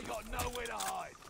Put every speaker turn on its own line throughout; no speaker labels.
They got nowhere to hide.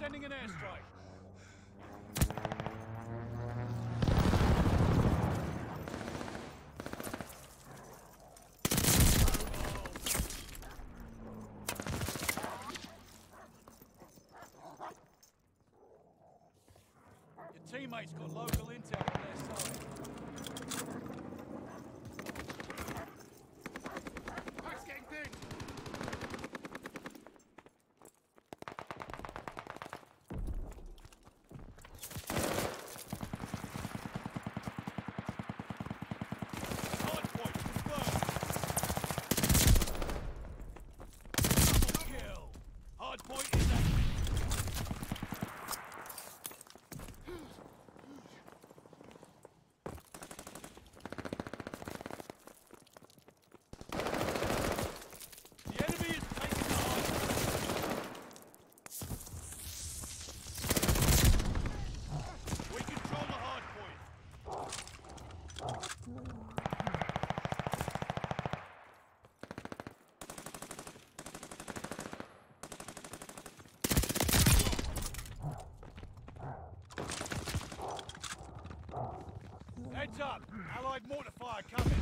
sending an airstrike. teammates got local intel on their side. Up! Allied mortar coming!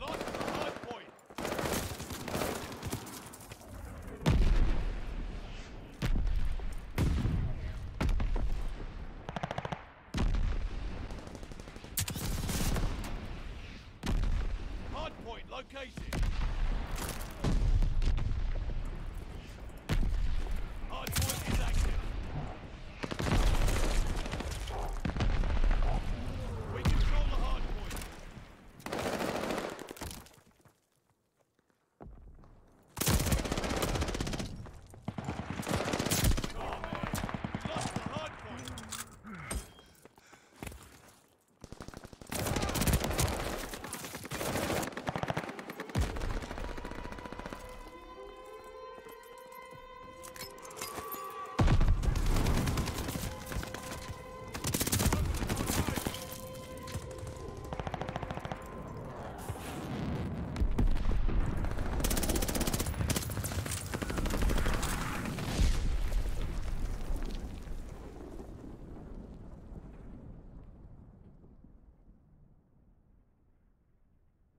Launch the high point! Hard point!